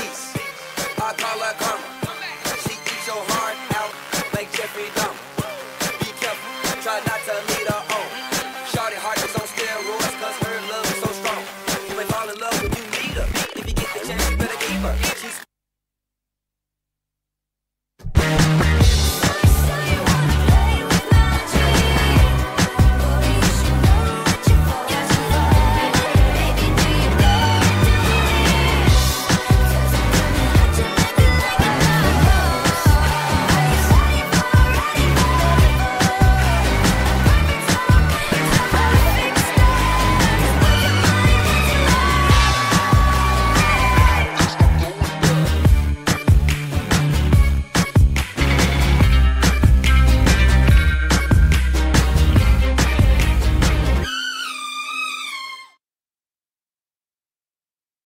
Peace.